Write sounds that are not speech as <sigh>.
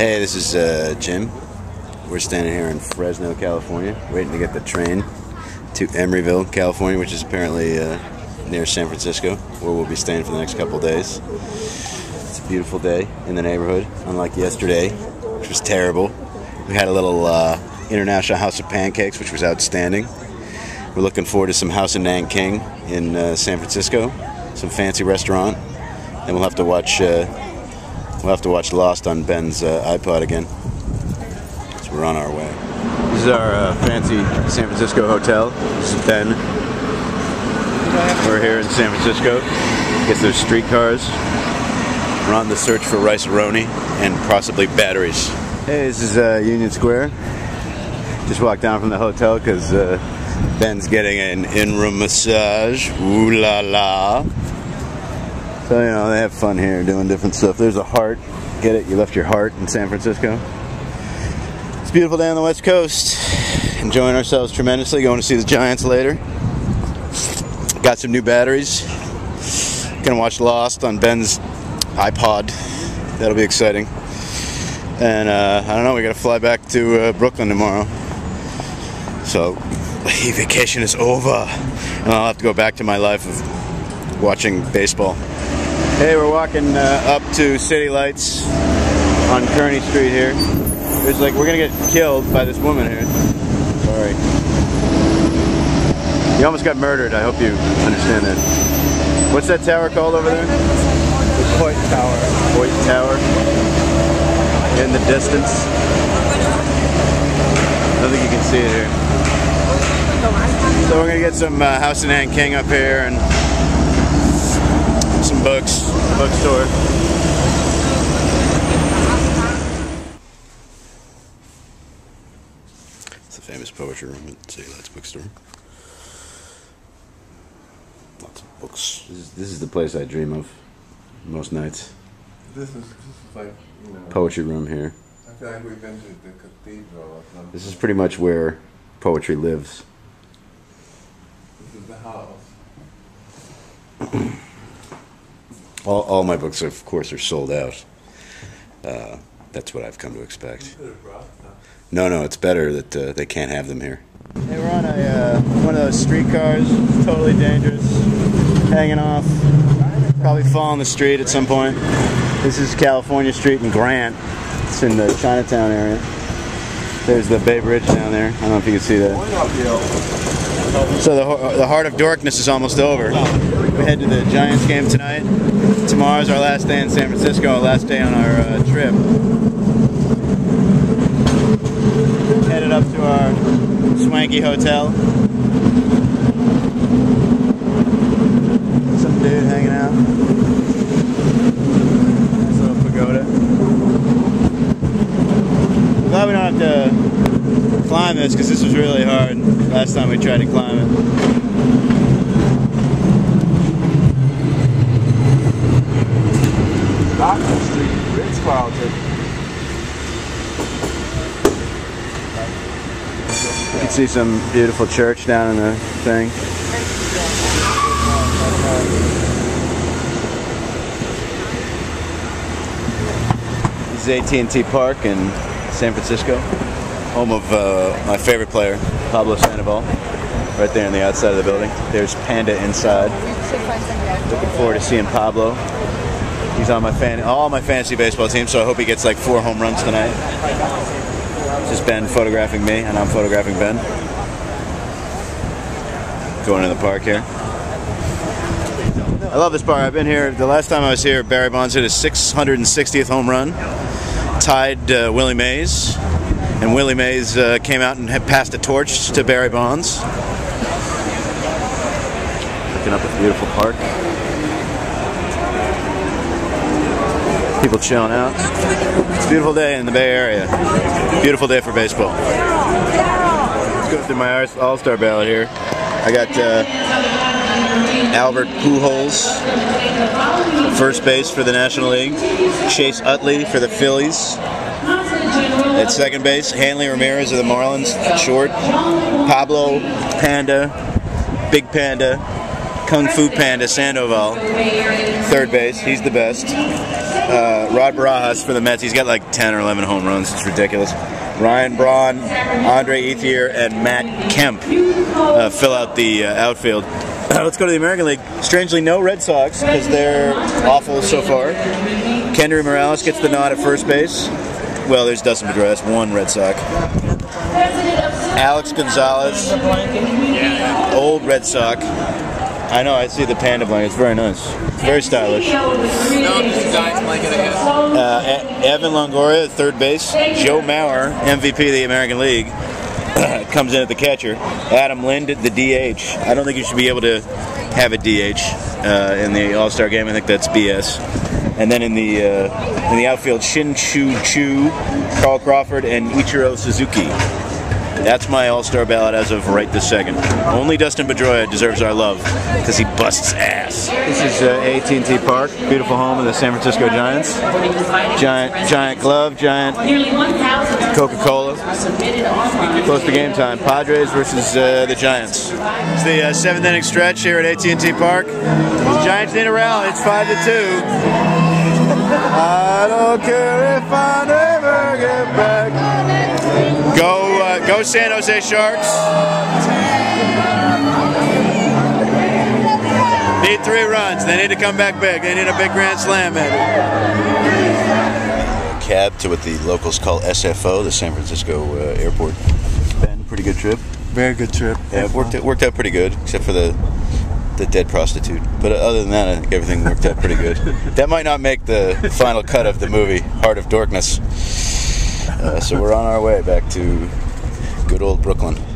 Hey, this is uh, Jim. We're standing here in Fresno, California, waiting to get the train to Emeryville, California, which is apparently uh, near San Francisco, where we'll be staying for the next couple days. It's a beautiful day in the neighborhood, unlike yesterday, which was terrible. We had a little uh, International House of Pancakes, which was outstanding. We're looking forward to some House of Nanking in uh, San Francisco, some fancy restaurant. and we'll have to watch uh, we'll have to watch Lost on Ben's uh, iPod again. So we're on our way. This is our uh, fancy San Francisco hotel. This is Ben. We're here in San Francisco. Guess there's streetcars. We're on the search for rice roni and possibly batteries. Hey, this is uh, Union Square. Just walked down from the hotel because uh, Ben's getting an in-room massage. Ooh la la. So, you know, they have fun here doing different stuff. There's a heart. Get it? You left your heart in San Francisco. It's a beautiful day on the West Coast. Enjoying ourselves tremendously. Going to see the Giants later. Got some new batteries. Gonna watch Lost on Ben's iPod. That'll be exciting. And uh, I don't know, we gotta fly back to uh, Brooklyn tomorrow. So, vacation is over. And I'll have to go back to my life of watching baseball. Hey, we're walking uh, up to City Lights on Kearny Street here. It's like, we're gonna get killed by this woman here. Sorry. You almost got murdered, I hope you understand that. What's that tower called over there? The Coit Tower. Hoyt Tower. In the distance. I don't think you can see it here. So we're gonna get some uh, House and Nanking up here and books, bookstore. It's the famous poetry room at City Lights Bookstore. Lots of books. This is, this is the place I dream of most nights. This is, this is like, you know, Poetry room here. I feel like we've been to the cathedral or something. This is pretty much where poetry lives. This is the house. <clears throat> All, all my books, of course, are sold out. Uh, that's what I've come to expect. You could have brought some. No, no, it's better that uh, they can't have them here. Hey, we're on a uh, one of those streetcars. Totally dangerous. Hanging off. Probably fall in the street at some point. This is California Street in Grant. It's in the Chinatown area. There's the Bay Bridge down there. I don't know if you can see that. So the, the heart of Dorkness is almost over. We head to the Giants game tonight. Tomorrow's our last day in San Francisco, our last day on our uh, trip. Headed up to our swanky hotel. Some dude hanging out. Nice little pagoda. Glad we don't have to climb this because this was really hard last time we tried to climb it. Doctor Street, Ritz Carlton. You can see some beautiful church down in the thing. This is AT&T Park in San Francisco, home of uh, my favorite player, Pablo Sandoval, right there on the outside of the building. There's Panda inside. Looking forward to seeing Pablo. He's on my fan, all my fantasy baseball team, so I hope he gets like four home runs tonight. Is Ben photographing me, and I'm photographing Ben. Going to the park here. I love this park. I've been here. The last time I was here, Barry Bonds hit his 660th home run, tied uh, Willie Mays, and Willie Mays uh, came out and passed a torch to Barry Bonds. Looking up at the beautiful park. People chilling out. It's a beautiful day in the Bay Area. Beautiful day for baseball. Let's go through my All Star ballot here. I got uh, Albert Pujols, first base for the National League. Chase Utley for the Phillies. At second base, Hanley Ramirez of the Marlins at short. Pablo Panda, Big Panda, Kung Fu Panda Sandoval, third base. He's the best. Uh, Rod Barajas for the Mets. He's got like 10 or 11 home runs. It's ridiculous. Ryan Braun, Andre Ethier, and Matt Kemp uh, fill out the uh, outfield. <clears throat> Let's go to the American League. Strangely, no Red Sox because they're awful so far. Kendry Morales gets the nod at first base. Well, there's Dustin Pedroia. That's one Red Sox. Alex Gonzalez, old Red Sox. I know. I see the panda blanket. It's very nice. Very stylish. No, just a Giants blanket, I guess. Uh, Evan Longoria at third base. Joe Mauer, MVP of the American League, <clears throat> comes in at the catcher. Adam Lind at the DH. I don't think you should be able to have a DH uh, in the All Star game. I think that's BS. And then in the uh, in the outfield, Shin-Soo Choo, Carl Crawford, and Ichiro Suzuki. That's my All-Star ballot as of right this second. Only Dustin Pedroia deserves our love because he busts ass. This is uh, AT&T Park, beautiful home of the San Francisco Giants. Giant, giant glove, giant Coca-Cola. are submitted online. Close to game time. Padres versus uh, the Giants. It's the uh, seventh inning stretch here at AT&T Park. The Giants need a rally. It's five to two. <laughs> I don't care if I Go, San Jose Sharks. Need three runs. They need to come back big. They need a big grand slam, maybe. Cab to what the locals call SFO, the San Francisco uh, Airport. Ben, pretty good trip. Very good trip. Yeah, it worked. It worked out pretty good, except for the the dead prostitute. But other than that, I think everything worked out pretty good. <laughs> That might not make the final cut of the movie Heart of Dorkness. Uh, so we're on our way back to good old Brooklyn.